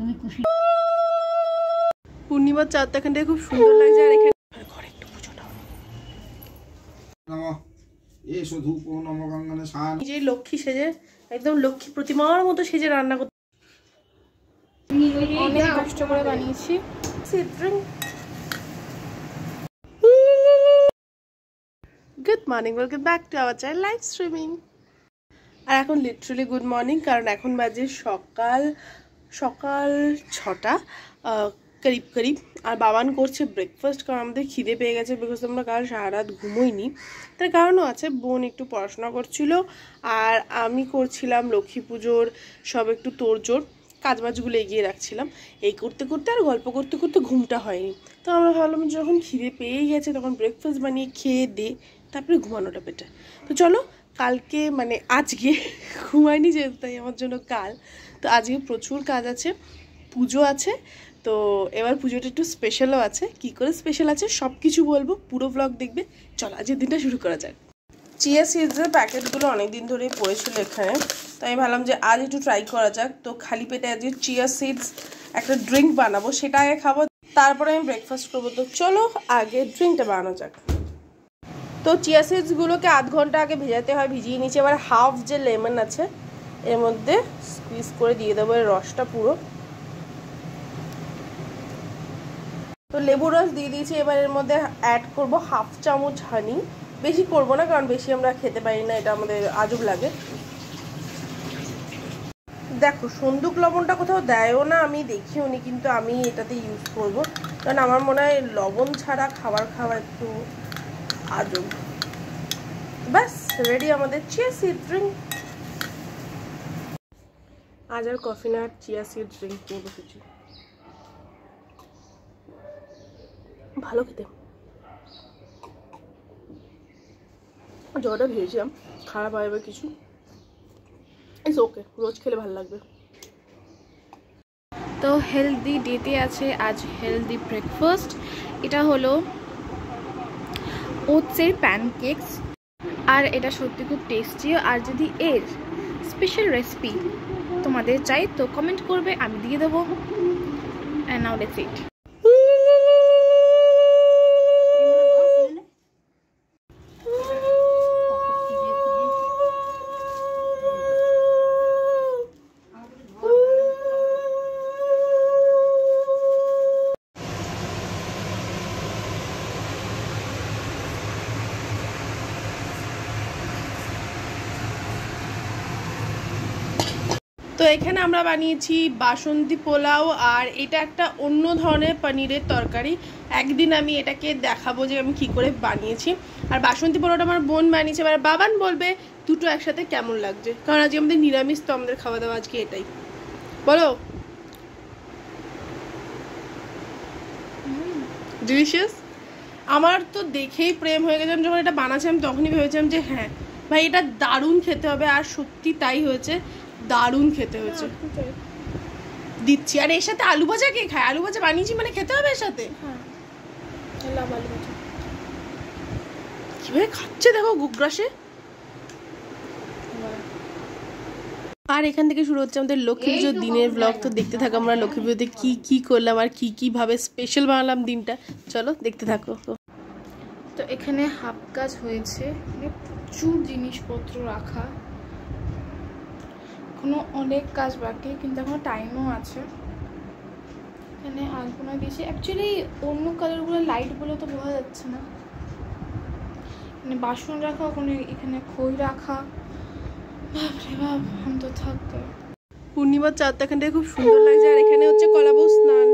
তুমি খুশি? পূর্ণিমার চাঁদটা খুব সুন্দর লাগছে আর এখানে ঘরে একটু লক্ষ্মী সেজে একদম লক্ষ্মী প্রতিমার মতো সেজে রান্না করতে অনেক কষ্ট করে বানিয়েছি। Good morning welcome back to our channel live streaming আর এখন লিটারালি গুড মর্নিং কারণ এখন বাজে সকাল সকাল ছটা করিব করিব। আর বাবান করছে ব্রেকফাস্ট কারণ আমাদের খিদে পেয়ে গেছে বিকজ আমরা কাল সারা রাত ঘুমোইনি। তার কারণও আছে, বোন একটু পড়াশোনা করছিল আর আমি করছিলাম লক্ষ্মী পুজোর সব একটু তোড়জোড়, কাজবাজগুলো এগিয়ে রাখছিলাম। এই করতে করতে আর গল্প করতে করতে ঘুমটা হয়নি। তো আমরা ভাবলাম যখন খিদে পেয়েই গেছে তখন ব্রেকফাস্ট বানিয়ে খেয়ে দে, তারপরে ঘুমানোটা বেটার তো চলো কালকে মানে আজকে ঘুমাইনি যেহেতু, তাই আমার জন্য কাল। তো আজকে প্রচুর কাজ আছে, পুজো আছে, তো এবার পুজোটা একটু স্পেশালও আছে। কি করে স্পেশাল আছে সব কিছু বলব, পুরো ব্লগ দেখবে। চলো, আজকের দিনটা শুরু করা যাক। চিয়া সিডসের প্যাকেটগুলো অনেক দিন ধরেই পড়েছিল এখানে, তো আমি ভাবলাম যে আজ একটু ট্রাই করা যাক। তো খালি পেটে আজকে চিয়া সিডস একটা ড্রিঙ্ক বানাবো, সেটা আগে খাব, তারপরে আমি ব্রেকফাস্ট করব। তো চলো, আগে ড্রিঙ্কটা বানানো যাক। তো চিয়া সিডসগুলোকে আধ ঘণ্টা আগে ভেজাতে হয়, ভিজিয়ে নিচে এবার হাফ যে লেমন আছে, এর মধ্যে স্কুইজ করে দিয়ে দেবো, এর রসটা পুরো। তো লেবুর রস দিয়ে দিয়েছি, এবার এর মধ্যে অ্যাড করব হাফ চামচ হানি বেশি করব না, কারণ বেশি আমরা খেতে পারি না, এটা আমাদের আজব লাগে। দেখো, সন্দুক লবণটা কোথাও দেয়ও না, আমি দেখিও নি, কিন্তু আমি এটাতে ইউজ করব। কারণ আমার মনে হয় লবণ ছাড়া খাবার খাওয়া একটু আজব ব্যাস রেডি আমাদের চিয়া সিড ড্রিঙ্ক আজ আর কফি না চিয়া সিড ড্রিঙ্ক নিয়ে বসেছি ভালো খেতে। জলটা ভেবেছিলাম খারাপ হবে কিছু। ইটস ওকে রোজ খেলে ভালো লাগবে। তো হেলদি ডেতে আছে আজ হেলদি ব্রেকফাস্ট এটা হলো ওটসের প্যানকেকস। আর এটা সত্যি খুব টেস্টিও আর যদি এর স্পেশাল রেসিপি তোমাদের চাই, তো কমেন্ট করবে, আমি দিয়ে দেবো। অ্যান্ড নাও লেটস ইট তো এখানে আমরা বানিয়েছি বাসন্তী পোলাও আর এটা একটা অন্য ধরনের পনিরের তরকারি। একদিন আমি এটাকে দেখাবো যে আমি কি করে বানিয়েছি। আর বাসন্তী পোলাওটা আমার বোন বানিয়েছে, এবার বাবান বলবে দুটো একসাথে কেমন লাগছে। কারণ আজকে আমাদের নিরামিষ, তো আমাদের খাওয়া দাওয়া আজকে এটাই। বলো। ডিলিশিয়াস আমার তো দেখেই প্রেম হয়ে গেছে যখন এটা বানাচ্ছিলাম তখনই ভেবেছিলাম যে হ্যাঁ ভাই এটা দারুণ খেতে হবে, আর সত্যি তাই হয়েছে। দারুণ খেতে হয়েছে। দিচ্ছি। আর এর সাথে আলু ভাজা কে খায়? আলু ভাজা বানিয়েছি মানে খেতে হবে এর সাথে? কীভাবে খাচ্ছে দেখো গুগ্রাসে। আর এখান থেকে শুরু হচ্ছে আমাদের লক্ষ্মী পুজোর দিনের ব্লগ তো দেখতে থাকো আমরা লক্ষ্মী পুজোতে কি কি করলাম আর কি কি ভাবে স্পেশাল বানালাম দিনটা। চলো দেখতে থাকো। তো এখানে হাফ কাজ হয়েছে। মানে প্রচুর জিনিসপত্র রাখা। এখনও অনেক কাজ বাকি, কিন্তু এখনও টাইমও আছে। এখানে আলপনা দিয়েছি অ্যাকচুয়ালি অন্য কালারগুলো লাইটগুলো তো বোঝা যাচ্ছে না। এখানে বাসন রাখা ওখানে এখানে খই রাখা। বাপরে বাপ, আমি তো থাকতে পূর্ণিমার চাঁদটা এখানটায় খুব সুন্দর লাগছে, আর এখানে হচ্ছে কলাবু স্নান।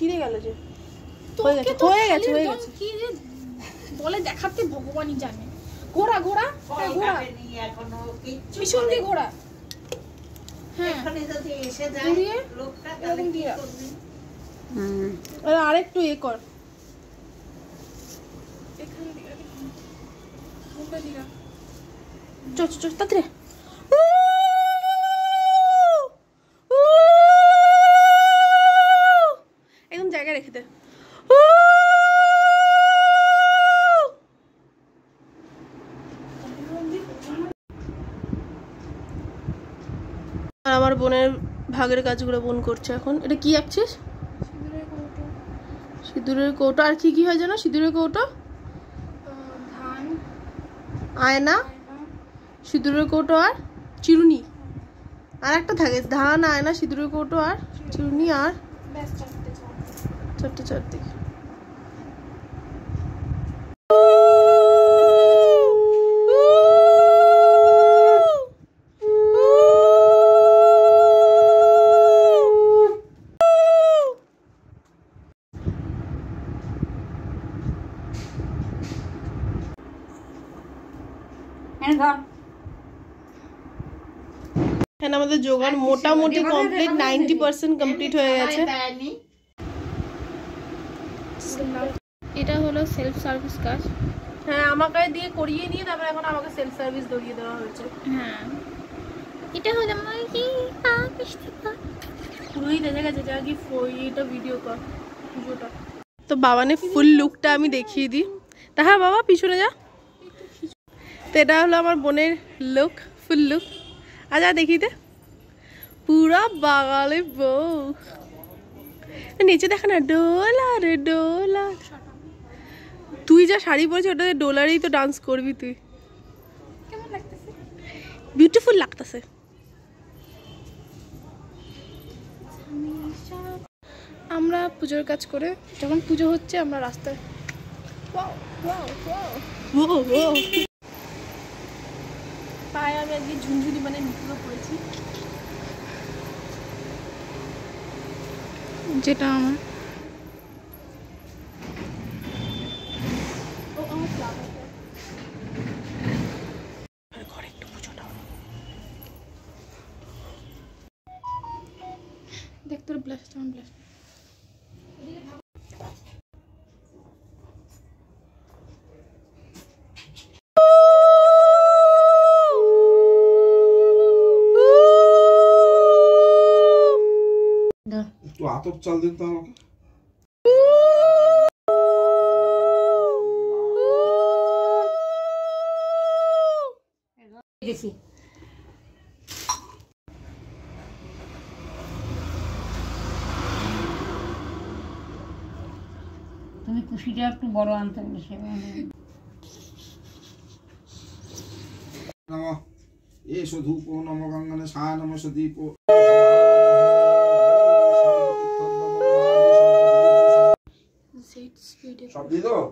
ছিঁড়ে গেল যে। হয়ে গেছে হয়ে গেছে হয়ে গেছে। কি যে বলে দেখাতে ভগবানই জানে। ঘোড়া ঘোড়া ঘোড়া পিছন দিয়ে ঘোড়া হ্যাঁ। এখানে যদি এসে যায় ঘুরিয়ে রেখে আর আমার বোনের ভাগের কাজগুলো বোন করছে এখন। এটা কি আঁকছিস সিঁদুরের কৌটো। আর কি কি হয় জানো সিঁদুরের কৌটো? ধান। আয়না। সিঁদুরের কৌটো আর চিরুনি। আর একটা থাকে ধান আয়না সিঁদুরের কৌটো আর চিরুনি। আর ব্যাস চারটে চার চারটে চারটে এখানে আমাদের যোগান মোটামুটি কমপ্লিট নাইনটি পার্সেন্ট কমপ্লিট হয়ে গেছে দেয়নি এটা হলো সেলফ সার্ভিস কাজ হ্যাঁ আমাকে দিয়ে করিয়ে নিয়ে তারপরে এখন আমাকে সেলফ সার্ভিস ধরিয়ে দেওয়া হয়েছে। হ্যাঁ। এটা হলো আমার কি পুরোই দেখে গেছে যা কি এটা ভিডিও কর পুজোটা। তো বাবানের ফুল লুকটা আমি দেখিয়ে দিই। তা হ্যাঁ বাবা পিছনে যা। তো এটা হলো আমার বোনের লুক ফুল লুক আচ্ছা দেখিয়ে দে। পুরা বাগালে বউ। নিচে দেখা না ডোলা রে ডোলা। তুই যা শাড়ি পরেছিস ওটাতে ডোলারেই তো ডান্স করবি তুই। কেমন লাগতেছে? বিউটিফুল লাগতেছে। আমরা পুজোর কাজ করে যখন পুজো হচ্ছে আমরা রাস্তায় পায়ে আমি আজকে ঝুনঝুনি মানে নিপুরো পড়েছি যেটা আমার ঘরে একটু পুজোটা দেখ তোর ব্লাশ আমার ব্লাশ একটু আতপ চাল দিন তো আমাকে। তুমি কুশিটা একটু বড় আনতে বলেছে নম। এসো ধূপ নম গঙ্গনে সায় নম সদীপ সব দিয়ে দাও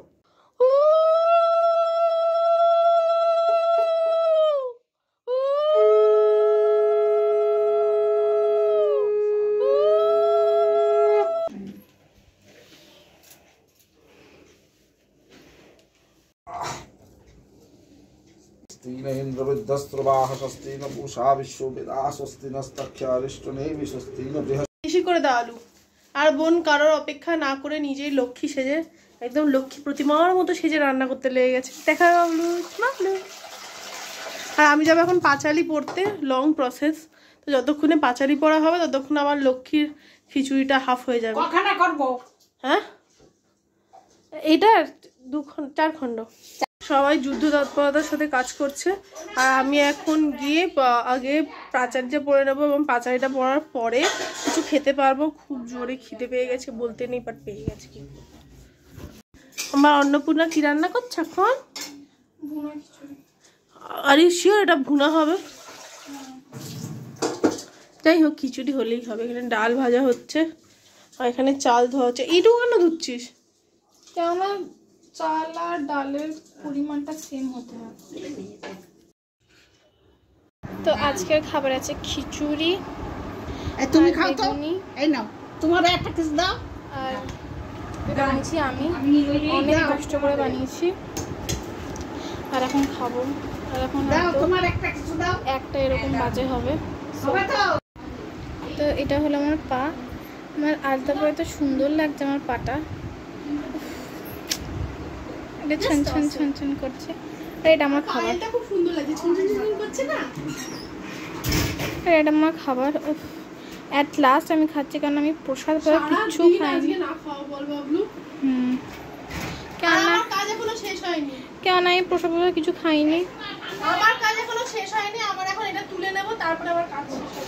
বেশি করে দাও আর বোন কারোর অপেক্ষা না করে নিজেই লক্ষ্মী সেজে একদম লক্ষ্মী প্রতিমার মতো সেজে রান্না করতে লেগে গেছে। দেখা বাবলু আর আমি যাব এখন পাঁচালি পড়তে লং প্রসেস তো যতক্ষণে পাঁচালি পড়া হবে ততক্ষণ আমার লক্ষ্মীর খিচুড়িটা হাফ হয়ে যাবে। কখানা করব? হ্যাঁ? এটা দু চার খণ্ড। সবাই যুদ্ধ তৎপরতার সাথে কাজ করছে। আর আমি এখন গিয়ে আগে প্রাচার্য পড়ে নেব এবং পাচারিটা পড়ার পরে কিছু খেতে পারব। খুব জোরে খিদে পেয়ে গেছে বলতে নেই বাট পেয়ে গেছে কি আমার অন্নপূর্ণা কি রান্না করছে এখন? ভুনা খিচুড়ি। আর শিওর এটা ভুনা হবে? যাই হোক খিচুড়ি হলেই হবে। এখানে ডাল ভাজা হচ্ছে আর এখানে চাল ধোয়া হচ্ছে। এইটুকু কেন ধুচ্ছিস? কেননা চাল আর ডালের পরিমাণটা সেম হতে হবে। তো আজকের খাবার আছে খিচুড়ি তুমি খাও তো। এই নাও তোমার একটা কিছু দাও। আর বানিয়েছি আমি। অনেক কষ্ট করে বানিয়েছি। আর এখন খাব। আর এখন একটা এরকম বাজে হবে। তো। এটা হলো আমার পা। আমার আলতা পরে তো সুন্দর লাগছে আমার পাটা। এটা ছন ছন ছন ছন করছে। আর এটা আমার খাবার। খুব সুন্দর লাগছে ছুঁচি ছুঁচি করছে না? আর এটা আমার খাবার। অ্যাট লাস্ট আমি খাচ্ছি কারণ আমি প্রসাদ করে কিচ্ছু খাইনি। কেন আমার কাজ শেষ হয়নি। কেন আমি প্রসাদ করে কিছু খাইনি? আমার কাজ এখনও শেষ হয়নি আমার এখন এটা তুলে নেব তারপরে আবার কাজ শেষ